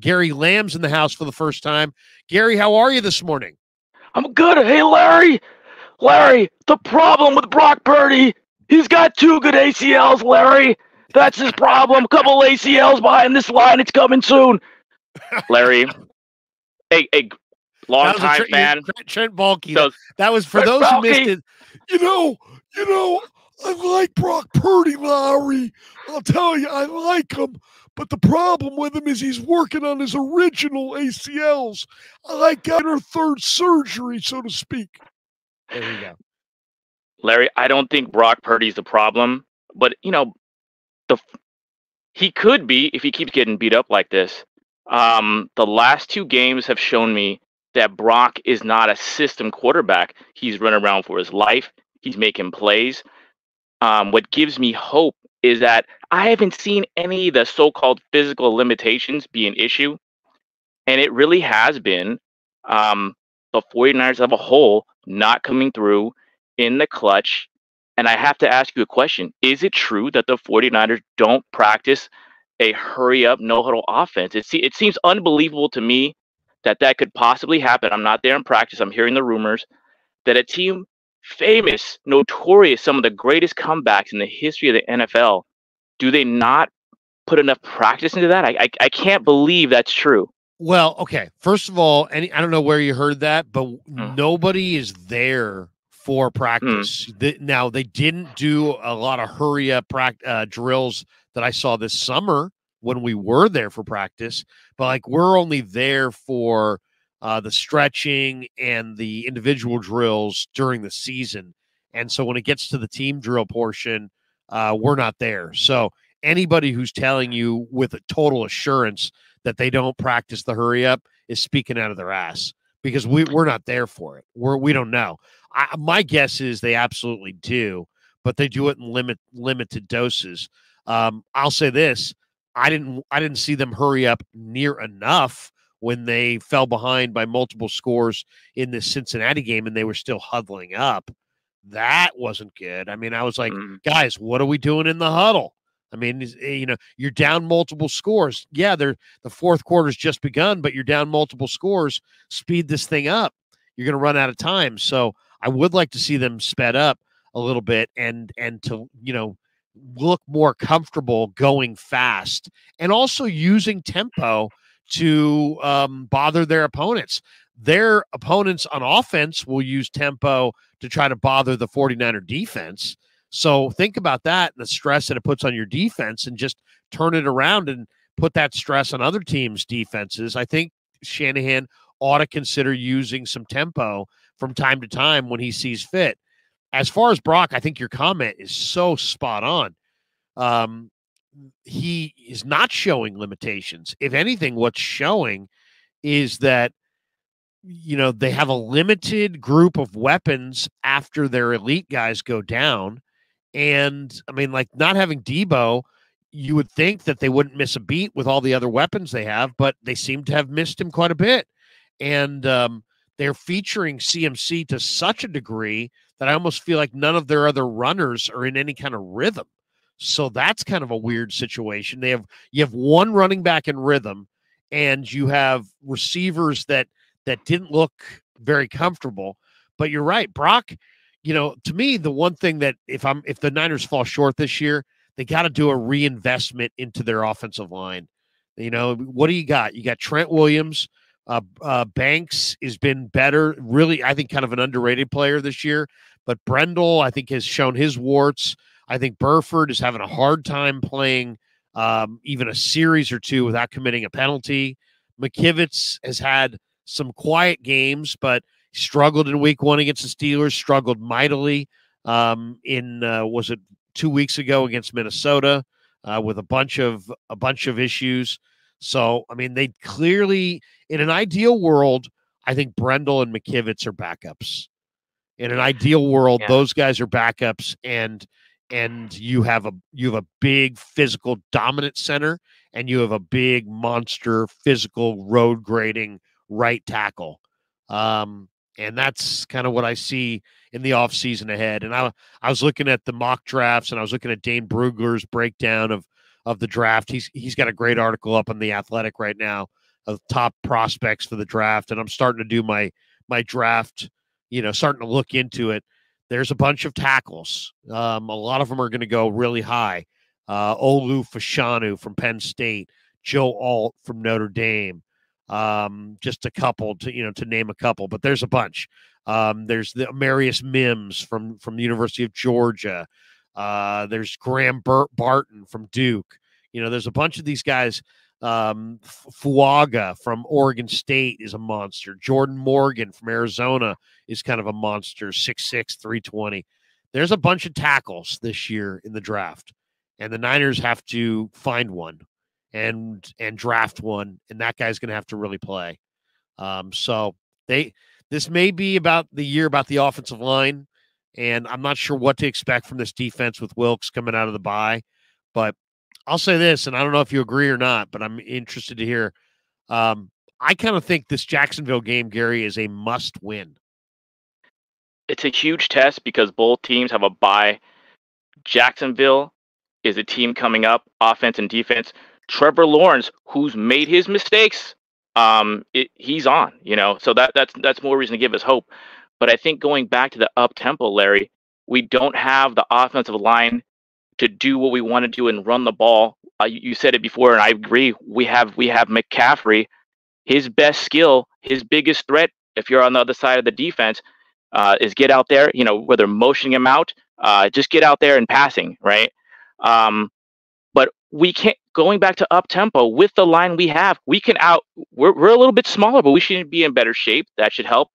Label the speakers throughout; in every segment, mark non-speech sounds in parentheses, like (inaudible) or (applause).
Speaker 1: Gary Lamm's in the house for the first time. Gary, how are you this morning?
Speaker 2: I'm good. Hey, Larry. Larry, the problem with Brock Purdy, he's got two good ACLs, Larry. That's his problem. A couple ACLs behind this line. It's coming soon. (laughs) Larry, hey, hey, long time fan.
Speaker 1: Trent Baalke. So, that was for those who missed it.
Speaker 3: You know, you know, I like Brock Purdy, Larry. I'll tell you, I like him. But the problem with him is he's working on his original ACLs. I like getting her third surgery, so to speak.
Speaker 1: There we go.
Speaker 2: Larry, I don't think Brock Purdy's the problem, but you know, the he could be if he keeps getting beat up like this. Um, the last two games have shown me that Brock is not a system quarterback. He's running around for his life. He's making plays. Um, what gives me hope is that I haven't seen any of the so-called physical limitations be an issue, and it really has been um, the 49ers as a whole not coming through in the clutch. And I have to ask you a question. Is it true that the 49ers don't practice a hurry up, no huddle offense? It, it seems unbelievable to me that that could possibly happen. I'm not there in practice. I'm hearing the rumors that a team famous, notorious, some of the greatest comebacks in the history of the NFL, do they not put enough practice into that? I, I, I can't believe that's true.
Speaker 1: Well, okay. First of all, any I don't know where you heard that, but mm. nobody is there for practice. Mm. The, now they didn't do a lot of hurry up practice uh, drills that I saw this summer when we were there for practice, but like we're only there for uh, the stretching and the individual drills during the season. And so when it gets to the team drill portion, uh, we're not there. So anybody who's telling you with a total assurance that they don't practice the hurry up is speaking out of their ass because we, we're not there for it. We're, we don't know. I, my guess is they absolutely do, but they do it in limit limited doses. Um, I'll say this: I didn't I didn't see them hurry up near enough when they fell behind by multiple scores in this Cincinnati game and they were still huddling up. That wasn't good. I mean, I was like, mm. guys, what are we doing in the huddle? I mean, eh, you know, you're down multiple scores. Yeah, they're the fourth quarter's just begun, but you're down multiple scores. Speed this thing up. You're going to run out of time. So I would like to see them sped up a little bit and and to you know look more comfortable going fast and also using tempo to um, bother their opponents. Their opponents on offense will use tempo to try to bother the 49er defense. So think about that and the stress that it puts on your defense and just turn it around and put that stress on other teams' defenses. I think Shanahan ought to consider using some tempo from time to time when he sees fit. As far as Brock, I think your comment is so spot on. Um, he is not showing limitations. If anything, what's showing is that you know they have a limited group of weapons after their elite guys go down and I mean, like not having Deebo you would think that they wouldn't miss a beat with all the other weapons they have, but they seem to have missed him quite a bit. And um, they're featuring CMC to such a degree that I almost feel like none of their other runners are in any kind of rhythm. So that's kind of a weird situation. They have you have one running back in rhythm, and you have receivers that that didn't look very comfortable. But you're right, Brock you know, to me, the one thing that if I'm if the Niners fall short this year, they got to do a reinvestment into their offensive line. You know, what do you got? You got Trent Williams. Uh, uh, Banks has been better. Really, I think kind of an underrated player this year. But Brendel, I think, has shown his warts. I think Burford is having a hard time playing um, even a series or two without committing a penalty. McKivitz has had some quiet games, but struggled in week one against the Steelers, struggled mightily um, in uh, was it two weeks ago against Minnesota uh, with a bunch of a bunch of issues. So I mean, they clearly in an ideal world, I think Brendel and McKivitz are backups. In an ideal world, yeah. those guys are backups, and and you have a you have a big physical dominant center, and you have a big monster physical road grading right tackle. Um, and that's kind of what I see in the offseason ahead. And I I was looking at the mock drafts and I was looking at Dane Brugler's breakdown of of the draft. He's he's got a great article up on the Athletic right now of top prospects for the draft, and I'm starting to do my my draft. You know, starting to look into it. There's a bunch of tackles. Um, a lot of them are going to go really high. Uh, Olu Fashanu from Penn State, Joe Alt from Notre Dame. Um, just a couple to you know to name a couple, but there's a bunch. Um, there's the Marius Mims from from the University of Georgia. Uh, there's Graham Burt Barton from Duke. You know, there's a bunch of these guys. Um, Fuaga from Oregon State is a monster. Jordan Morgan from Arizona is kind of a monster, 6'6, 320. There's a bunch of tackles this year in the draft, and the Niners have to find one and and draft one, and that guy's going to have to really play. Um, so they this may be about the year about the offensive line, and I'm not sure what to expect from this defense with Wilks coming out of the bye. But I'll say this, and I don't know if you agree or not, but I'm interested to hear. Um, I kind of think this Jacksonville game, Gary, is a must win.
Speaker 2: It's a huge test because both teams have a bye. Jacksonville is a team coming up, offense and defense. Trevor Lawrence, who's made his mistakes, um, it, he's on. You know, so that that's that's more reason to give us hope. But I think going back to the up tempo, Larry, we don't have the offensive line to do what we want to do and run the ball. Uh, you, said it before, and I agree. We have we have McCaffrey. His best skill, his biggest threat, if you're on the other side of the defense, uh, is get out there. You know, whether motioning him out, uh, just get out there and passing, right? Um, but we can't going back to up tempo with the line we have. We can out. We're we're a little bit smaller, but we should be in better shape. That should help.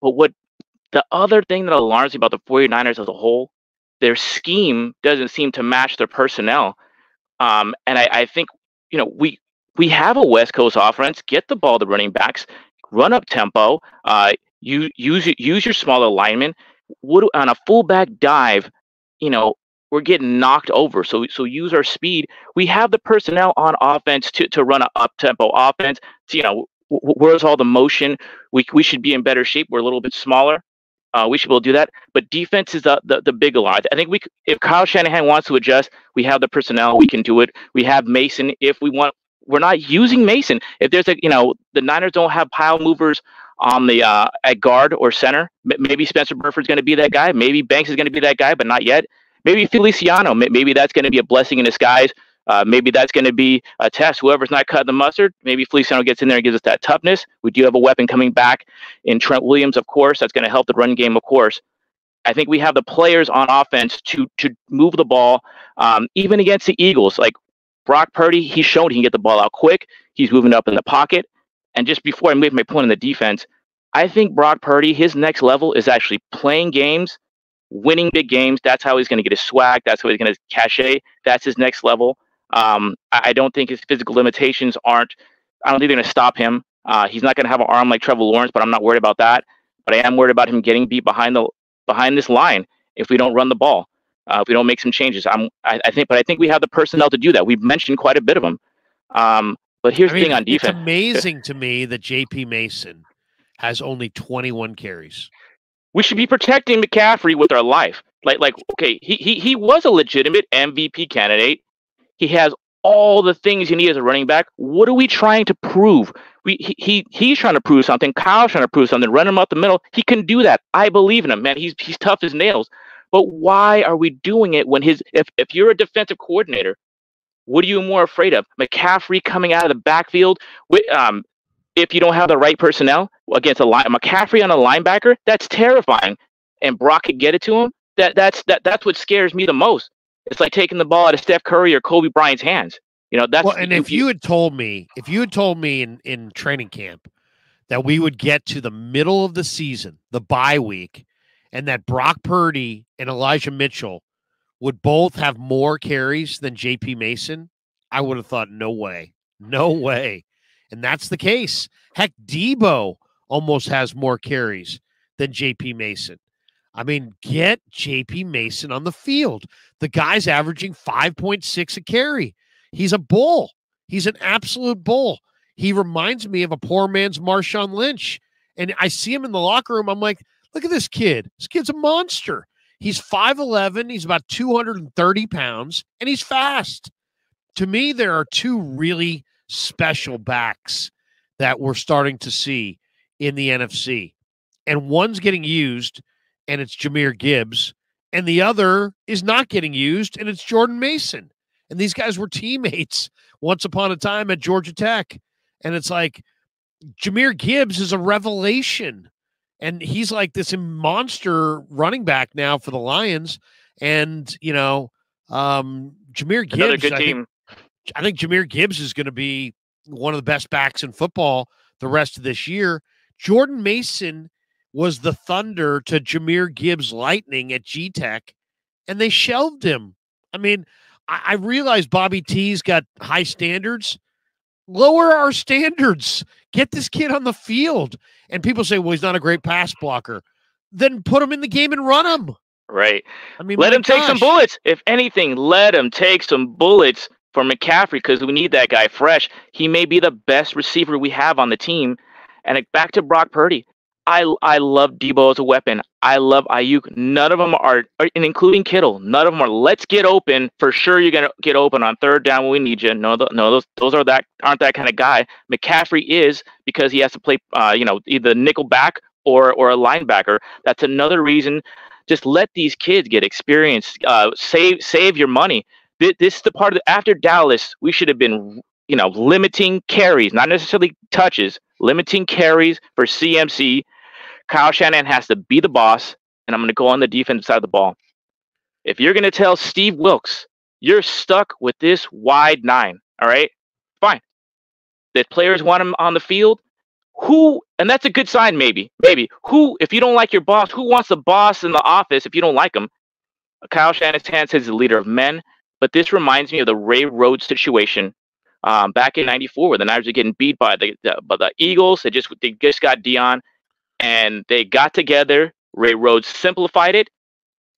Speaker 2: But what the other thing that alarms me about the 49ers as a whole, their scheme doesn't seem to match their personnel. Um, and I, I think you know we we have a West Coast offense. Get the ball to running backs, run up tempo. Uh, you use use your smaller linemen. Would on a fullback dive, you know, we're getting knocked over. So so use our speed. We have the personnel on offense to to run an up tempo offense. You know, where's all the motion? We we should be in better shape. We're a little bit smaller. Uh, we should be able to do that. But defense is the, the, the big alarm. I think we if Kyle Shanahan wants to adjust, we have the personnel. We can do it. We have Mason. If we want, we're not using Mason. If there's a you know the Niners don't have pile movers on the uh, at guard or center. Maybe Spencer Burford's going to be that guy. Maybe Banks is going to be that guy, but not yet. Maybe Feliciano. Maybe that's going to be a blessing in disguise. Uh, maybe that's going to be a test. Whoever's not cutting the mustard, maybe Feliciano gets in there and gives us that toughness. We do have a weapon coming back in Trent Williams, of course. That's going to help the run game, of course. I think we have the players on offense to to move the ball, um, even against the Eagles. Like Brock Purdy, he's shown he can get the ball out quick. He's moving up in the pocket. And just before I make my point on the defense, I think Brock Purdy, his next level is actually playing games, winning big games. That's how he's going to get his swag. That's how he's going to cachet. That's his next level. Um, I, I, don't think his physical limitations aren't. I don't think they're going to stop him. Uh, he's not going to have an arm like Trevor Lawrence, but I'm not worried about that. But I am worried about him getting beat behind the behind this line if we don't run the ball. Uh, if we don't make some changes, I'm. I, I, think, but I think we have the personnel to do that. We've mentioned quite a bit of them. Um, but here's I mean, the thing on defense.
Speaker 1: It's amazing to me that J.P. Mason has only 21 carries.
Speaker 2: We should be protecting McCaffrey with our life. Like, like, okay, he he he was a legitimate MVP candidate. He has all the things you need as a running back. What are we trying to prove? We he, he he's trying to prove something. Kyle's trying to prove something. Run him up the middle. He can do that. I believe in him, man. He's he's tough as nails. But why are we doing it when his if if you're a defensive coordinator, what are you more afraid of? McCaffrey coming out of the backfield with um if you don't have the right personnel against a line McCaffrey on a linebacker, that's terrifying. And Brock could get it to him. That that's that that's what scares me the most. It's like taking the ball out of Steph Curry or Kobe Bryant's hands. You know, that's
Speaker 1: well, and if you, you had told me, if you had told me in, in training camp that we would get to the middle of the season, the bye week, and that Brock Purdy and Elijah Mitchell would both have more carries than JP Mason, I would have thought, no way. No way. And that's the case. Heck, Deebo almost has more carries than JP Mason. I mean, get JP Mason on the field. The guy's averaging 5.6 a carry. He's a bull. He's an absolute bull. He reminds me of a poor man's Marshawn Lynch. And I see him in the locker room. I'm like, look at this kid. This kid's a monster. He's 5'11, he's about 230 pounds, and he's fast. To me, there are two really special backs that we're starting to see in the NFC. And one's getting used, and it's Jahmyr Gibbs, and the other is not getting used, and it's Jordan Mason. And these guys were (laughs) teammates once upon a time at Georgia Tech. And it's like Jahmyr Gibbs is a revelation. And he's like this monster running back now for the Lions. And, you know, um, Jahmyr Gibbs.
Speaker 2: Another good
Speaker 1: I
Speaker 2: team.
Speaker 1: Think, I think Jahmyr Gibbs is going to be one of the best backs in football the rest of this year. Jordan Mason was the thunder to Jahmyr Gibbs lightning at G Tech, and they shelved him. I mean, I, I realize Bobby T's got high standards. Lower our standards. Get this kid on the field. And people say, well, he's not a great pass blocker. Then put him in the game and run him.
Speaker 2: Right.
Speaker 1: I mean,
Speaker 2: let him take some bullets. If anything, let him take some bullets for McCaffrey because we need that guy fresh. He may be the best receiver we have on the team. And back to Brock Purdy. I I love Deebo as a weapon. I love Aiyuk. None of them are, are- and including Kittle. None of them are. Let's get open for sure. You're gonna get open on third down when we need you. No, no, those those are that aren't that kind of guy. McCaffrey is because he has to play, uh, you know, either nickel back or or a linebacker. That's another reason. Just let these kids get experience. Uh, save save your money. This, this is the part of the, after Dallas. We should have been, you know, limiting carries, not necessarily touches, limiting carries for CMC. Kyle Shanahan has to be the boss, and I'm going to go on the defensive side of the ball. If you're going to tell Steve Wilks you're stuck with this wide nine, all right, fine. The players want him on the field. Who, and that's a good sign, maybe, maybe. Who, if you don't like your boss, who wants the boss in the office if you don't like him? Kyle Shanahan he's the leader of men, but this reminds me of the Ray Rhodes situation um, back in '94, where the Niners are getting beat by the, the by the Eagles. They just they just got Deion, and they got together. Ray Rhodes simplified it,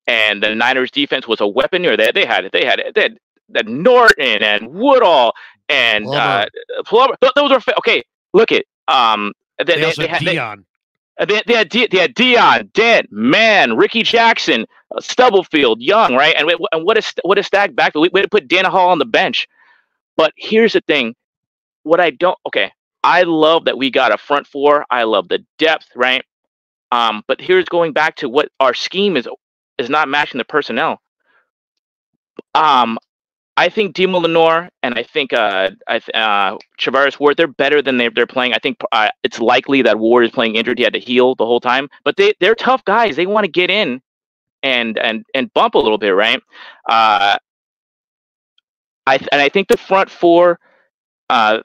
Speaker 2: and the Niners defense was a weapon. Or they they had it. They had it. They had, that Norton and Woodall and uh,
Speaker 1: Plummer.
Speaker 2: Plummer. Those were okay. Look at um. They,
Speaker 1: They,
Speaker 2: they,
Speaker 1: had Deion.
Speaker 2: uh, they, they had D, they had Deion, Dent, Man, Ricky Jackson, uh, Stubblefield, Young, right? And, and what a st- what a stack back. We, we had to put Dana Hall on the bench. But here's the thing: what I don't okay, I love that we got a front four. I love the depth, right? Um, but here's going back to what our scheme is is not matching the personnel. Um, I think Demo Lenoir and I think uh, I uh, Charvarius Ward they're better than they're, they're playing. I think uh, it's likely that Ward is playing injured. He had to heal the whole time, but they they're tough guys. They want to get in and and and bump a little bit, right? Uh, I th- and I think the front four, uh,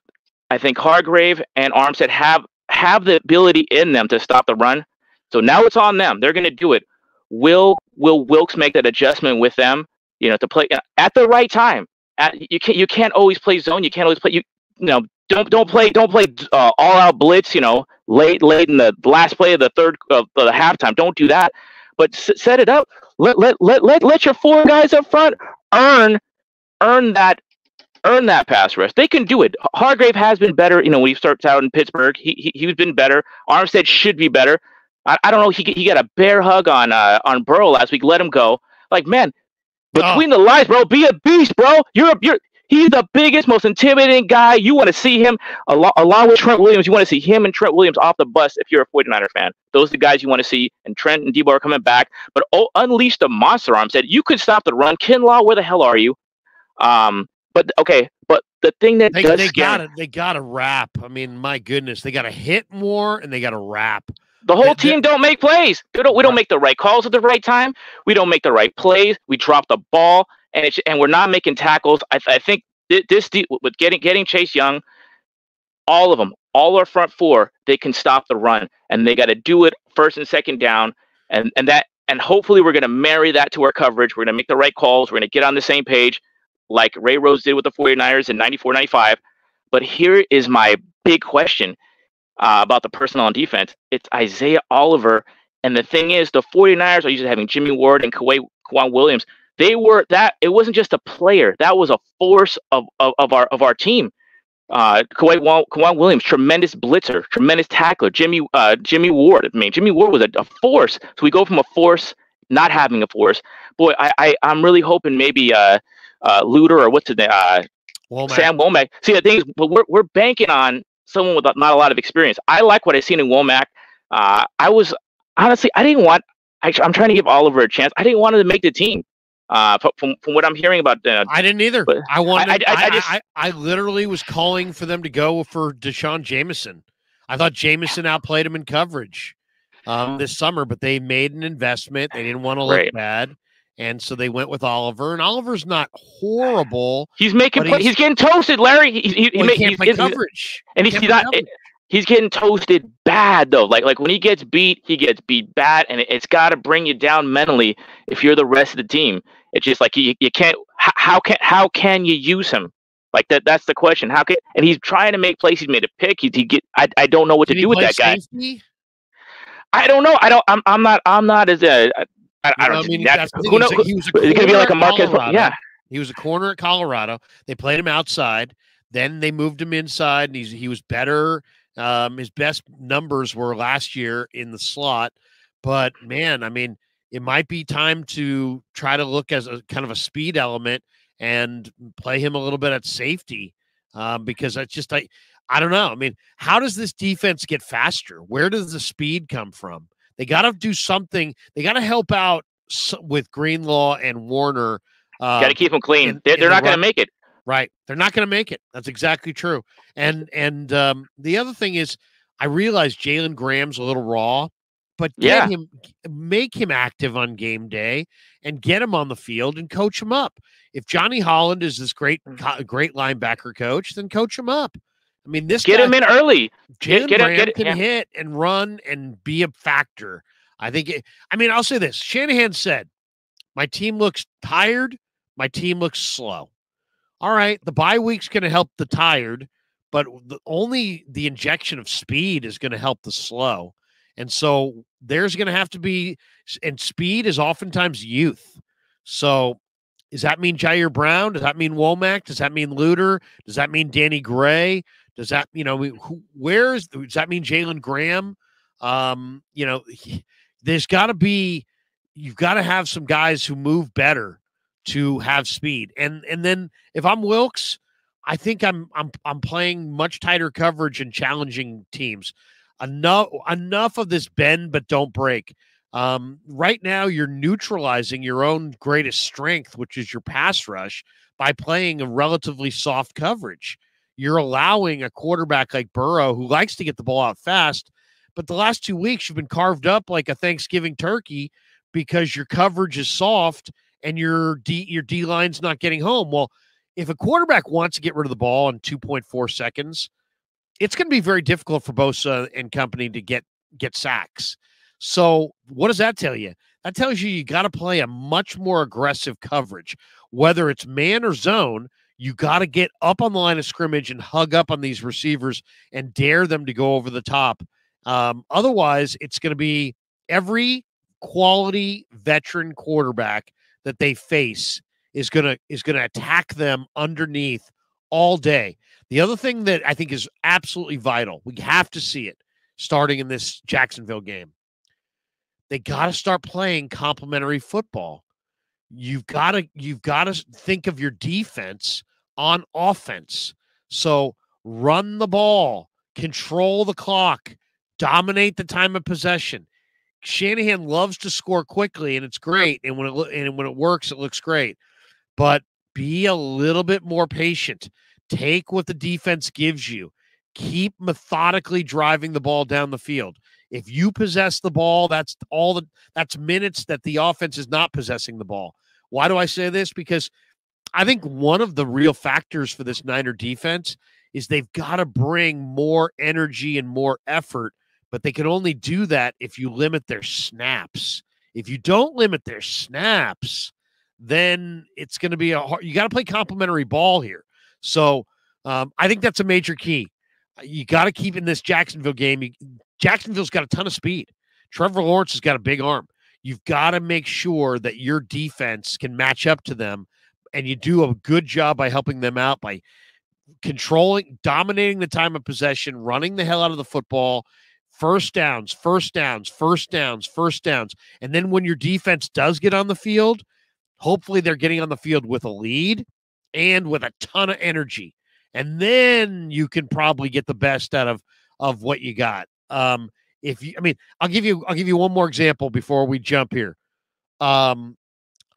Speaker 2: I think Hargrave and Armstead have have the ability in them to stop the run. So now it's on them. They're going to do it. Will Will Wilks make that adjustment with them? You know, to play at the right time. At, you can't you can't always play zone. You can't always play you. You know, don't don't play don't play uh, all out blitz. You know, late late in the last play of the third of the halftime. Don't do that. But s- set it up. Let let let let let your four guys up front earn earn that earn that pass rush. They can do it. Hargrave has been better. You know, when he starts out in Pittsburgh, he he he's been better. Armstead should be better. I, I don't know. He he got a bear hug on uh, on Burrow last week. Let him go. Like man, between the lines, bro, be a beast, bro. You're you're he's the biggest, most intimidating guy. You want to see him along, along with Trent Williams. You want to see him and Trent Williams off the bus if you're a 49er fan. Those are the guys you want to see. And Trent and Deebo are coming back. But oh, unleash the monster arm. Said you could stop the run. Kinlaw, where the hell are you? Um, but okay, but the thing that
Speaker 1: They, they got to they got to wrap. I mean, my goodness, they got to hit more and they got to wrap.
Speaker 2: The whole team don't make plays. We don't, we don't make the right calls at the right time. We don't make the right plays. We drop the ball, and it's and we're not making tackles. I, I think thi- this with getting getting Chase Young, all of them, all our front four, they can stop the run, and they got to do it first and second down, and and that and hopefully we're going to marry that to our coverage. We're going to make the right calls. We're going to get on the same page, like Ray Rhodes did with the 49ers in 94, 95. But here is my big question uh, about the personnel on defense. It's Isaiah Oliver. And the thing is, the 49ers are usually having Jimmy Ward and K'Waun, Williams. They were that it wasn't just a player, that was a force of, of, of our of our team. Uh, K'Waun, Williams, tremendous blitzer, tremendous tackler. Jimmy uh, Jimmy Ward. I mean, Jimmy Ward was a, a force. So we go from a force not having a force. Boy, I, I I'm really hoping maybe uh, uh, Luter or what's his name, uh,
Speaker 1: Well,
Speaker 2: Sam Womack. See, the thing is, but we're we're banking on someone with not a lot of experience. I like what I've seen in Womack. Uh, I was honestly, I didn't want. I, am trying to give Oliver a chance. I didn't want him to make the team. Uh, from from what I'm hearing about, uh,
Speaker 1: I didn't either. I wanted. I, I, I, just, I, I, literally was calling for them to go for D'Shawn Jamison. I thought Jamison outplayed him in coverage um, this summer, but they made an investment. They didn't want to look right. bad. And so they went with Oliver, and Oliver's not (sighs) horrible.
Speaker 2: He's making play, he's, he's, getting toasted, Larry. He, he,
Speaker 1: well, he, he can't play coverage.
Speaker 2: And he's, he's not. Coverage. He's getting toasted bad though. Like like when he gets beat, he gets beat bad, and it, has got to bring you down mentally if you're the rest of the team. It's just like you, you can't. How can how can you use him? Like that. That's the question. How can and he's trying to make plays. He's made a pick. He, he get. I, I don't know what
Speaker 1: Did
Speaker 2: to do with that
Speaker 1: safety?
Speaker 2: guy. I don't know. I don't. I'm. I'm not. I'm not as a. I, I don't. I mean, that, who knows? (laughs) He was a it's gonna be like a Marcus. Yeah.
Speaker 1: He was a corner at Colorado. They played him outside. Then they moved him inside, and he's he was better. Um, his best numbers were last year in the slot. But man, I mean, it might be time to try to look as a kind of a speed element and play him a little bit at safety um, because it's just I I don't know. I mean, how does this defense get faster? Where does the speed come from? They got to do something. They got to help out with Greenlaw and Warner.
Speaker 2: Uh, got to keep them clean. In, they're, they're not going to make it.
Speaker 1: Right. They're not going to make it. That's exactly true. And and um, the other thing is, I realize Jalen Graham's a little raw, but get yeah. him, make him active on game day, and get him on the field and coach him up. If Johnny Holland is this great mm. great linebacker coach, then coach him up. I mean, this
Speaker 2: get
Speaker 1: guy,
Speaker 2: him in early.
Speaker 1: Jalen get, Graham get, can yeah. hit and run and be a factor. I think. It, I mean, I'll say this: Shanahan said, "My team looks tired. My team looks slow." All right, the bye week's going to help the tired, but the, only the injection of speed is going to help the slow. And so there's going to have to be, and speed is oftentimes youth. So does that mean Ji'Ayir Brown? Does that mean Womack? Does that mean Luter? Does that mean Danny Gray? Does that, you know, who, where is, does that mean Jalen Graham? Um, you know, he, there's got to be, you've got to have some guys who move better to have speed. And and then if I'm Wilks, I think I'm I'm I'm playing much tighter coverage and challenging teams. Enough enough of this bend but don't break. Um, right now, you're neutralizing your own greatest strength, which is your pass rush, by playing a relatively soft coverage. You're allowing a quarterback like Burrow, who likes to get the ball out fast, but the last two weeks you've been carved up like a Thanksgiving turkey because your coverage is soft and your D your D line's not getting home. Well, if a quarterback wants to get rid of the ball in 2.4 seconds, it's going to be very difficult for Bosa and company to get get sacks. So, what does that tell you? That tells you you got to play a much more aggressive coverage, whether it's man or zone. You got to get up on the line of scrimmage and hug up on these receivers and dare them to go over the top. Um, otherwise, it's going to be every quality veteran quarterback that they face is gonna is gonna attack them underneath all day. The other thing that I think is absolutely vital, we have to see it starting in this Jacksonville game. They got to start playing complementary football. You've got to you've got to think of your defense on offense. So run the ball, control the clock, dominate the time of possession. Shanahan loves to score quickly, and it's great. And when it and when it works, it looks great. But be a little bit more patient. Take what the defense gives you. Keep methodically driving the ball down the field. If you possess the ball, that's all the that's minutes that the offense is not possessing the ball. Why do I say this? Because I think one of the real factors for this Niner defense is they've got to bring more energy and more effort but they can only do that if you limit their snaps. If you don't limit their snaps, then it's going to be a hard, you got to play complementary ball here. So um, I think that's a major key. You got to keep in this Jacksonville game. You, Jacksonville's got a ton of speed. Trevor Lawrence has got a big arm. You've got to make sure that your defense can match up to them, and you do a good job by helping them out by controlling, dominating the time of possession, running the hell out of the football, first downs, first downs, first downs, first downs. And then when your defense does get on the field, hopefully they're getting on the field with a lead and with a ton of energy. and then you can probably get the best out of of what you got. Um, if you, I mean, I'll give you, I'll give you one more example before we jump here. Um,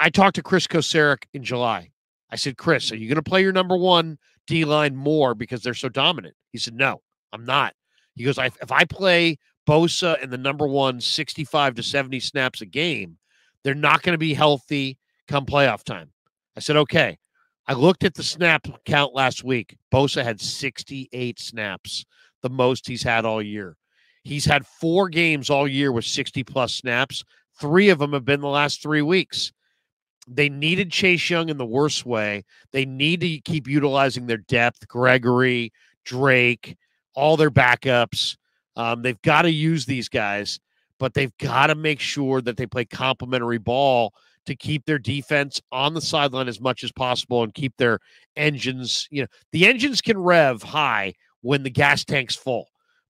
Speaker 1: I talked to Chris Kocurek in July. I said, Chris, are you going to play your number one D line more because they're so dominant? He said, No, I'm not. He goes, I, if I play Bosa and the number one 65 to 70 snaps a game, they're not going to be healthy come playoff time. I said, okay. I looked at the snap count last week. Bosa had 68 snaps, the most he's had all year. He's had four games all year with 60 plus snaps. Three of them have been the last three weeks. They needed Chase Young in the worst way. They need to keep utilizing their depth, Gregory, Drake, all their backups. Um, they've got to use these guys, but they've got to make sure that they play complementary ball to keep their defense on the sideline as much as possible and keep their engines, you know, the engines can rev high when the gas tank's full.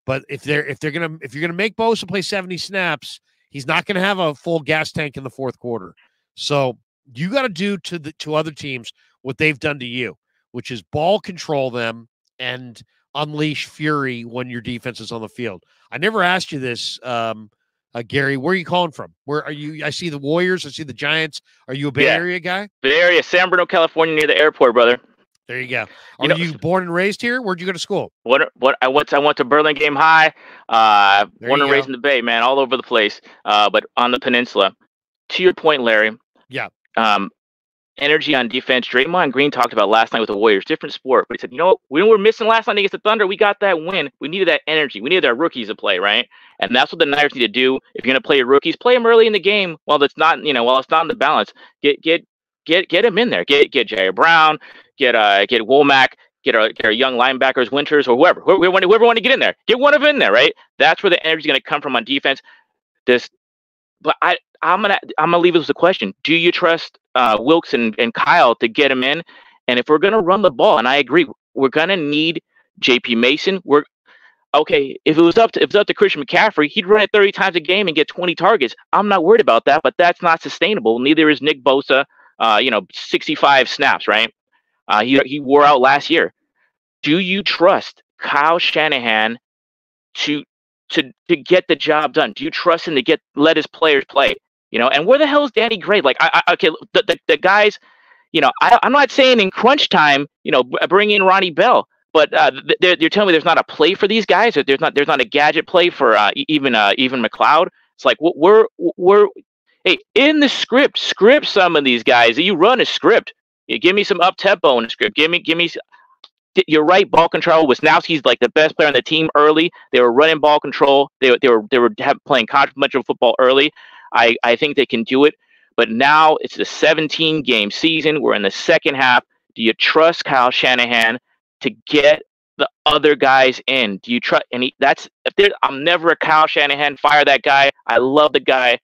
Speaker 1: But if they're if they're gonna if you're gonna make Bosa play 70 snaps, he's not gonna have a full gas tank in the fourth quarter. So you got to do to the to other teams what they've done to you, which is ball control them and unleash fury when your defense is on the field. I never asked you this, um, uh, Gary, where are you calling from? Where are you? I see the Warriors. I see the Giants. Are you a Bay yeah. Area guy?
Speaker 2: Bay Area, San Bruno, California, near the airport, brother.
Speaker 1: There you go. Are you, know, you born and raised here? Where'd you go to school?
Speaker 2: What? What? I went. To, I went to Burlingame High. Uh, born and go. raised in the Bay, man, all over the place. Uh, but on the peninsula. To your point, Larry.
Speaker 1: Yeah.
Speaker 2: Um, energy on defense. Draymond Green talked about last night with the Warriors, different sport, but he said, you know, when we were missing last night against the Thunder. We got that win. We needed that energy. We needed our rookies to play, right? And that's what the Niners need to do. If you're going to play your rookies, play them early in the game while it's not, you know, while it's not in the balance. Get get get get them in there. Get get Ji'Ayir Brown. Get uh get Womack. Get our, get our young linebackers, Winters, or whoever, whoever, whoever want to get in there. Get one of them in there, right? That's where the energy is going to come from on defense. This, but I I'm gonna I'm gonna leave it with a question. Do you trust uh, Wilks and, and Kyle to get him in. And if we're going to run the ball, and I agree, we're going to need J.P. Mason. We're okay. If it was up to if it was up to Christian McCaffrey, he'd run it 30 times a game and get 20 targets. I'm not worried about that, but that's not sustainable. Neither is Nick Bosa. Uh, you know, 65 snaps, right? Uh, he he wore out last year. Do you trust Kyle Shanahan to to to get the job done? Do you trust him to get let his players play? You know, and where the hell is Danny Gray? Like, I, I okay, the, the, the guys, you know, I, I'm not saying in crunch time, you know, bring in Ronnie Bell, but uh, they're, they're telling me there's not a play for these guys. Or there's not there's not a gadget play for uh, even uh, even McCloud. It's like we're we're hey in the script, script some of these guys. You run a script. You give me some up tempo in the script. Give me give me. You're right. Ball control. was Wisnowski's like the best player on the team early. They were running ball control. They, they were they were playing complementary football early. I, I think they can do it. But now it's the 17 game season. We're in the second half. Do you trust Kyle Shanahan to get the other guys in? Do you trust? And he, that's if there. I'm never a Kyle Shanahan. Fire that guy. I love the guy.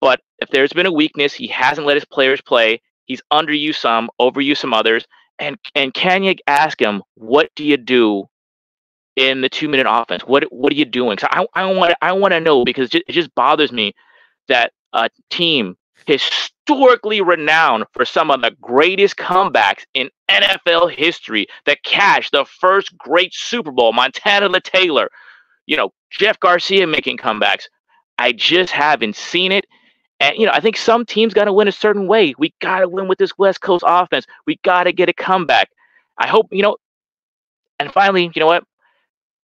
Speaker 2: But if there's been a weakness, he hasn't let his players play. He's underused some, overused some others. And and can you ask him what do you do in the two minute offense? What what are you doing? So I I want I want to know because it just bothers me that a team historically renowned for some of the greatest comebacks in NFL history that cashed the first great Super Bowl, Montana the LeTaylor, you know, Jeff Garcia making comebacks. I just haven't seen it. And, you know, I think some teams got to win a certain way. We got to win with this West Coast offense. We got to get a comeback. I hope, you know, and finally, you know what?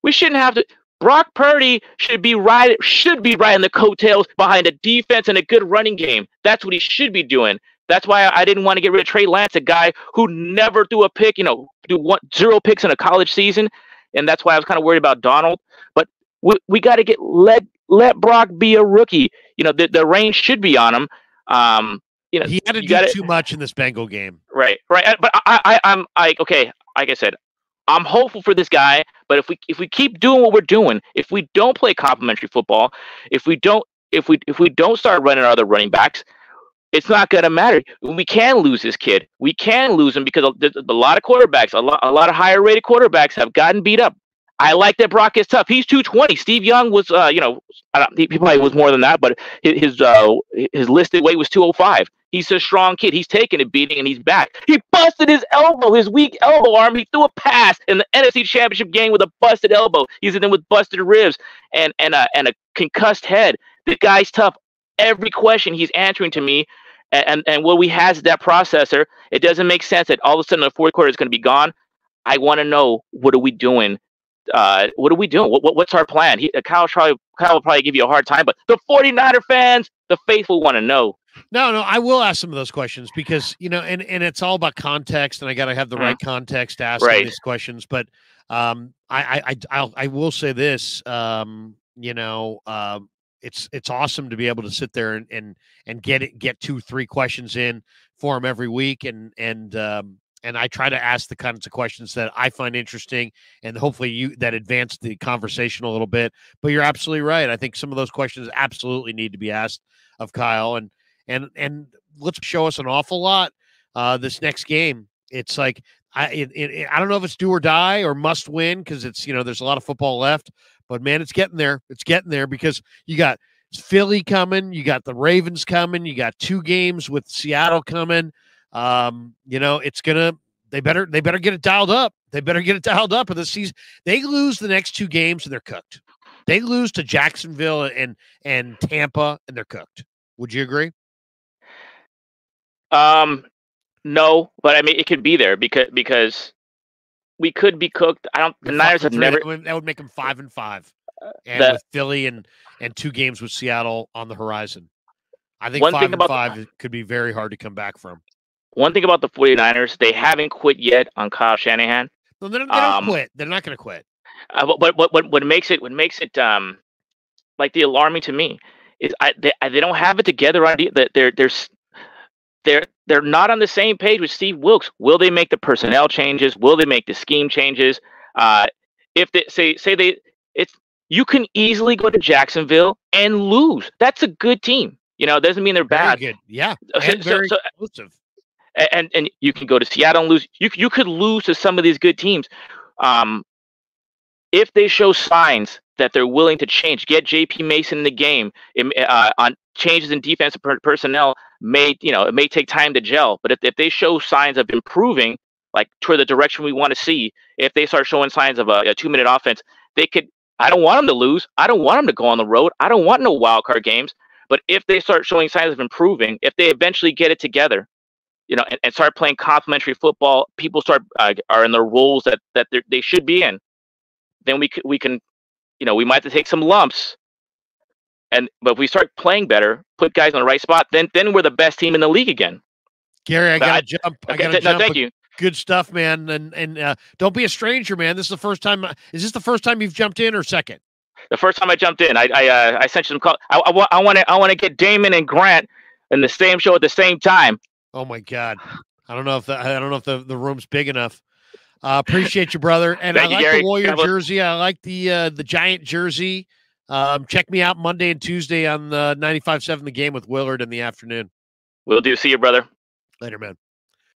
Speaker 2: We shouldn't have to. Brock Purdy should be right should be riding the coattails behind a defense and a good running game. That's what he should be doing. That's why I didn't want to get rid of Trey Lance, a guy who never threw a pick, you know, do one, zero picks in a college season, and that's why I was kind of worried about Donald. But we, we got to get let let Brock be a rookie. You know, the, the range should be on him. Um, you know,
Speaker 1: he had to do
Speaker 2: gotta,
Speaker 1: too much in this Bengal game.
Speaker 2: Right, right. But I, I, I'm, I okay. Like I said, I'm hopeful for this guy, but if we if we keep doing what we're doing, if we don't play complementary football, if we don't if we if we don't start running our other running backs, it's not going to matter. We can lose this kid. We can lose him because there's a lot of quarterbacks, a lot a lot of higher rated quarterbacks have gotten beat up. I like that Brock is tough. He's 220. Steve Young was, uh, you know, he, probably was more than that, but his uh, his listed weight was 205. He's a strong kid. He's taking a beating and he's back. He busted his elbow, his weak elbow arm. He threw a pass in the NFC Championship game with a busted elbow. He's in with busted ribs and and a and a concussed head. The guy's tough. Every question he's answering to me, and and, and what we has is that processor. It doesn't make sense that all of a sudden the fourth quarter is going to be gone. I want to know what are we doing uh, what are we doing? What, what, what's our plan? He, uh, Kyle, probably, Kyle will probably give you a hard time, but the 49er fans, the faithful want to know.
Speaker 1: No, no, I will ask some of those questions because you know, and and it's all about context, and I got to have the mm-hmm. right context to ask right. these questions. But um, I, I, I, I will say this, um, you know, uh, it's it's awesome to be able to sit there and and and get it, get two, three questions in for him every week, and and um, and I try to ask the kinds of questions that I find interesting and hopefully you that advance the conversation a little bit. But you're absolutely right. I think some of those questions absolutely need to be asked of Kyle and and and let's show us an awful lot uh this next game. It's like I it, it, I don't know if it's do or die or must win because it's you know there's a lot of football left, but man, it's getting there. It's getting there because you got Philly coming, you got the Ravens coming, you got two games with Seattle coming. Um, you know, it's gonna they better they better get it dialed up. They better get it dialed up. And the season they lose the next two games and they're cooked. They lose to Jacksonville and and Tampa and they're cooked. Would you agree?
Speaker 2: Um, no, but I mean it could be there because because we could be cooked. I don't. The Niners have never.
Speaker 1: That would, that would, make them five and five, uh, and the, with Philly and and two games with Seattle on the horizon. I think five and five the, could be very hard to come back from
Speaker 2: one thing about the 49ers, they haven't quit yet on Kyle Shanahan.
Speaker 1: No, they don't, they don't um, quit. They're not going to quit.
Speaker 2: Uh, but what, what what makes it what makes it um like the alarming to me is I they, they don't have it together on that they're they're they're they're not on the same page with Steve Wilks. Will they make the personnel changes? Will they make the scheme changes? Uh, if they say say they it's you can easily go to Jacksonville and lose. That's a good team. You know, it doesn't mean they're bad. very.
Speaker 1: Good. Yeah.
Speaker 2: And so, very so, explosive and and you can go to Seattle and lose. You you could lose to some of these good teams. Um, if they show signs that they're willing to change, get J.P. Mason in the game uh, on changes in defensive per- personnel. May you know it may take time to gel, but if if they show signs of improving, like toward the direction we want to see, if they start showing signs of a, a two minute offense, they could. I don't want them to lose. I don't want them to go on the road. I don't want no wild card games. But if they start showing signs of improving, if they eventually get it together, you know, and, and start playing complementary football, people start uh, are in the roles that that they should be in. Then we can we can, you know, we might have to take some lumps. And but if we start playing better, put guys in the right spot, then then we're the best team in the league again.
Speaker 1: Gary, I got to jump. I got to
Speaker 2: th-
Speaker 1: jump.
Speaker 2: No, thank you.
Speaker 1: Good stuff, man. And and uh, don't be a stranger, man. This is the first time. Is this the first time you've jumped in or second?
Speaker 2: The first time I jumped in, I I, uh, I sent you some call. I, I, I want to I want to get Damon and Grant in the same show at the same time.
Speaker 1: Oh my God. I don't know if the, I don't know if the, the room's big enough. Uh, (laughs) appreciate you, brother. And
Speaker 2: I
Speaker 1: like
Speaker 2: you,
Speaker 1: the Warrior jersey. I like the uh, the giant jersey. Um, check me out Monday and Tuesday on the 95.7 The Game with Willard in the afternoon.
Speaker 2: Will do. See you, brother.
Speaker 1: Later, man.